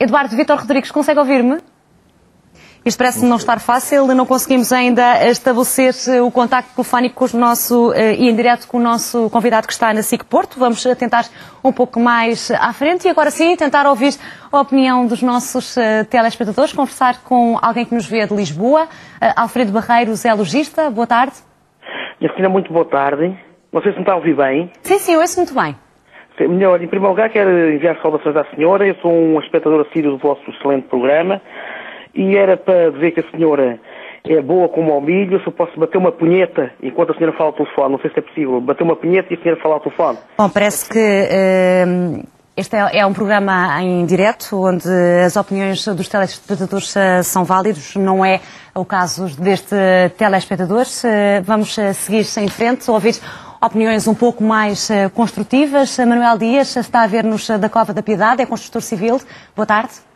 Eduardo Vitor Rodrigues, consegue ouvir-me? Isto parece não estar fácil, não conseguimos ainda estabelecer eh, o contacto telefónico com o nosso, eh, e em direto com o nosso convidado que está na SIC Porto. Vamos eh, tentar um pouco mais à frente e agora sim tentar ouvir a opinião dos nossos telespectadores, conversar com alguém que nos vê de Lisboa. Alfredo Barreiros é logista. Boa tarde. Minha senhora, muito boa tarde. Não sei se me está a ouvir bem. Sim, sim, eu ouço muito bem. Melhor, em primeiro lugar, quero enviar saudações à senhora. Eu sou um espectador assíduo do vosso excelente programa e era para dizer que a senhora é boa como ao milho, se eu posso bater uma punheta enquanto a senhora fala ao telefone, não sei se é possível, bater uma punheta e a senhora falar ao telefone. Bom, parece que uh, este é, é, um programa em direto, onde as opiniões dos telespectadores uh, são válidos, não é o caso deste telespectador. Uh, vamos seguir em frente, ouvir opiniões um pouco mais construtivas. Manuel Dias está a ver-nos da Cova da Piedade, é construtor civil. Boa tarde.